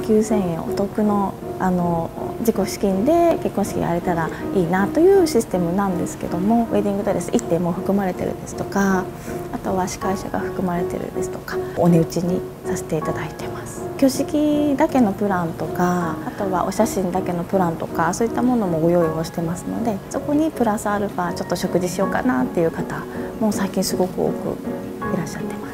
9000円お得のあの自己資金で結婚式やれたらいいなというシステムなんですけどもウェディングドレス1点も含まれてるですとかあとは司会者が含まれてるですとかお値打ちにさせていただいてます。挙式だけのプランとかあとはお写真だけのプランとかそういったものもご用意をしてますのでそこにプラスアルファちょっと食事しようかなっていう方も最近すごく多くいらっしゃってます。